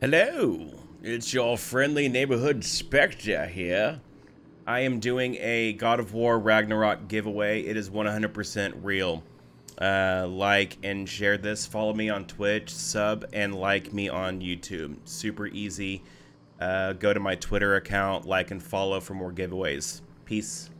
Hello, it's your friendly neighborhood Spectre here. I am doing a God of War Ragnarok giveaway. It is 100% real. Uh, like and share this. Follow me on Twitch, sub and like me on YouTube. Super easy. Uh, go to my Twitter account, like and follow for more giveaways. Peace.